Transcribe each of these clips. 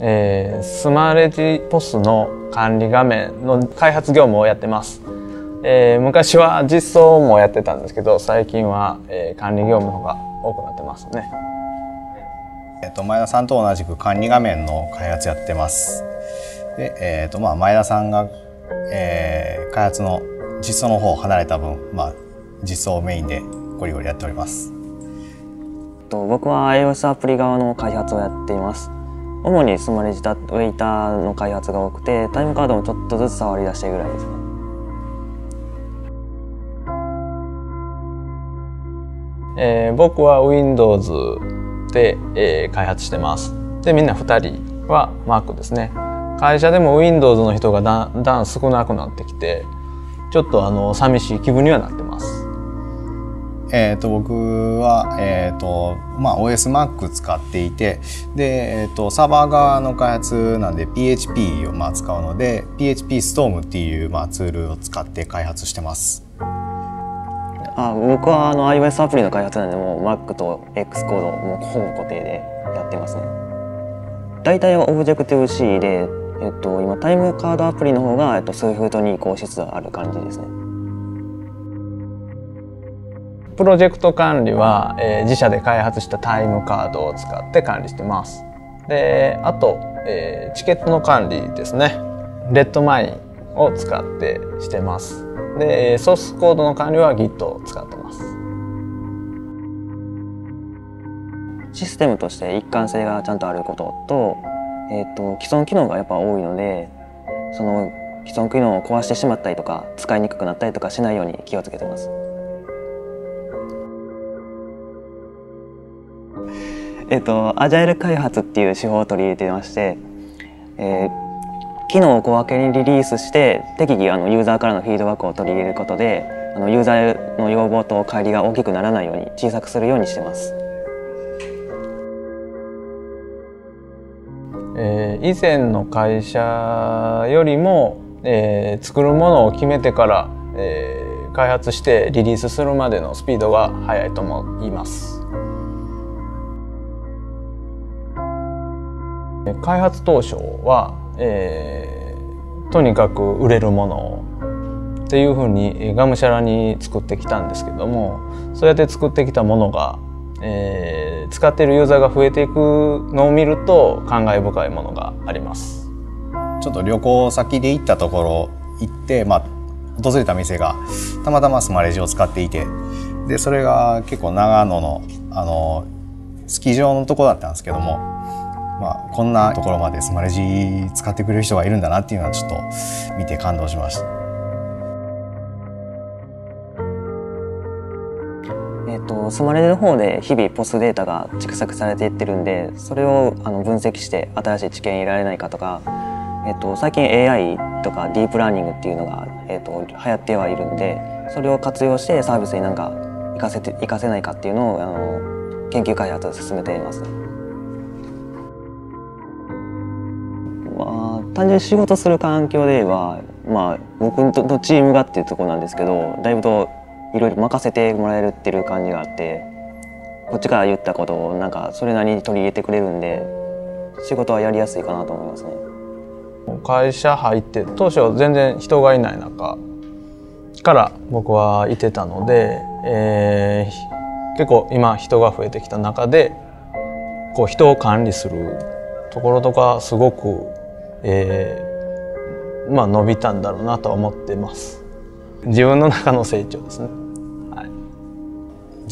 えー、スマレジポスの管理画面の開発業務をやってます。えー、昔は実装もやってたんですけど最近は、えー、管理業務の方が多くなってますね。えっと、前田さんと同じく管理画面の開発やってます。で、えっとまあ、前田さんが、えー、開発の実装の方を離れた分、まあ、実装をメインでゴリゴリやっております。と僕は iOS アプリ側の開発をやっています。主にスマレジタウェイターの開発が多くてタイムカードもちょっとずつ触り出してぐらいですね。えー、僕は Windows で、えー、開発してます。でみんな2人は Mac ですね。会社でも Windows の人がだんだん少なくなってきてちょっとあの寂しい気分にはなってます。えーと、僕は、えーとまあ、OSMac 使っていてで、えーと、サーバー側の開発なんで PHP をまあ使うので PHP ストームっていうまあツールを使って開発してます。あ僕はあの iOS アプリの開発なんでもう Mac と X コードもうほぼ固定でやってますね大体は Objective-C で、えっと、今タイムカードアプリの方が、えっと、Swift に移行しつつある感じですねプロジェクト管理は、えー、自社で開発したタイムカードを使って管理してます。であと、えー、チケットの管理ですね。レッドマインを使ってしてます。でソースコードの管理は Git を使ってます。システムとして一貫性がちゃんとあることと,、えーと、既存機能がやっぱ多いのでその既存機能を壊してしまったりとか使いにくくなったりとかしないように気をつけてます。えっと、アジャイル開発っていう手法を取り入れてまして、えー、機能を小分けにリリースして適宜あのユーザーからのフィードバックを取り入れることであのユーザーの要望と乖離が大きくならないように小さくするようにしてます。えー、以前の会社よりも、えー、作るものを決めてから、えー、開発してリリースするまでのスピードが速いと思います。開発当初はえー、とにかく売れるものをっていうふうにがむしゃらに作ってきたんですけどもそうやって作ってきたものが、えー、使ってるユーザーが増えていくのを見ると感慨深いものがあります。ちょっと旅行先で行ったところ行って、まあ、訪れた店がたまたまスマレジを使っていてでそれが結構長野のあのスキー場のとこだったんですけどもまあ、こんなところまでスマレジ使ってくれる人がいるんだなっていうのはちょっと見て感動しました。えーと、スマレジの方で日々ポスデータが蓄積されていってるんでそれをあの分析して新しい知見得られないかとか、えーと、最近 AI とかディープラーニングっていうのが、えーと、流行ってはいるんでそれを活用してサービスになんか活かせて活かせないかっていうのをあの研究開発を進めています、ね。単純に仕事する環境で言えば、まあ、僕のチームがっていうところなんですけどだいぶといろいろ任せてもらえるっていう感じがあってこっちから言ったことをなんかそれなりに取り入れてくれるんで仕事はやりやすいかなと思いますね。会社入って当初全然人がいない中から僕はいてたので、えー、結構今人が増えてきた中でこう人を管理するところとかすごくえー、まあ伸びたんだろうなと思ってます。自分の中の成長ですね、はい、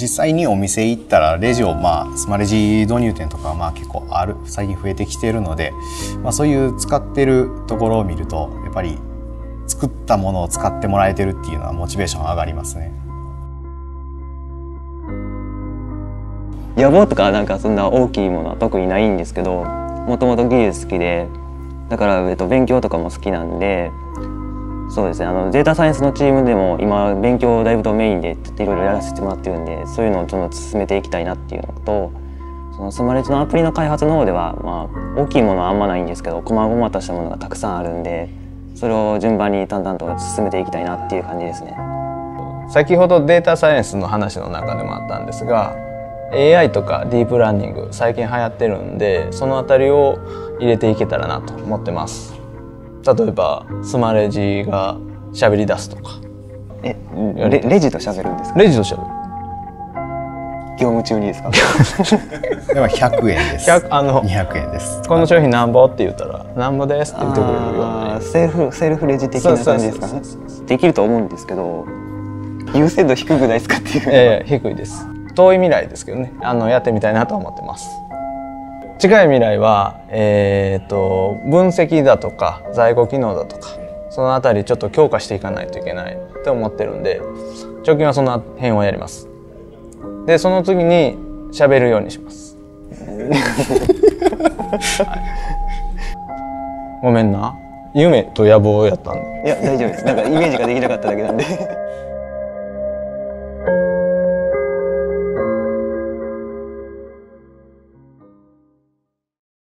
実際にお店行ったらレジをまあスマレジ導入店とかまあ結構ある最近増えてきているので、まあ、そういう使ってるところを見るとやっぱり作ったものを使ってもらえてるっていうのはモチベーション上がりますね。野望とかなんかそんな大きいものは特にないんですけどもともと技術好きでだから、えっと、勉強とかも好きなんでそうですねあのデータサイエンスのチームでも今勉強をだいぶとメインでいろいろやらせてもらってるんでそういうのをちょっと進めていきたいなっていうのとそのスマレジのアプリの開発の方では、まあ、大きいものはあんまないんですけど細々としたものがたくさんあるんでそれを順番に淡々と進めていきたいなっていう感じですね。先ほどデータサイエンスの話の中でもあったんですが AI とかディープラーニング最近流行ってるんでその辺りを入れていけたらなと思ってます。例えばスマレジが喋り出すとか。えレレジと喋るんですか？レジと喋る。業務中にですか？でも100円です。100あの200円です。この商品なんぼって言ったらなんぼですって言ってくれるよセルフセルフレジ的な感じですか？できると思うんですけど優先度低くないですかっていう、ええ低いです。遠い未来ですけどね。あのやってみたいなと思ってます近い未来はえー、と分析だとか在庫機能だとかそのあたりちょっと強化していかないといけないと思ってるんで直近はその辺をやります。でその次に喋るようにします、ごめんな。夢と野望やったんでいや大丈夫です。なんかイメージができなかっただけなんで。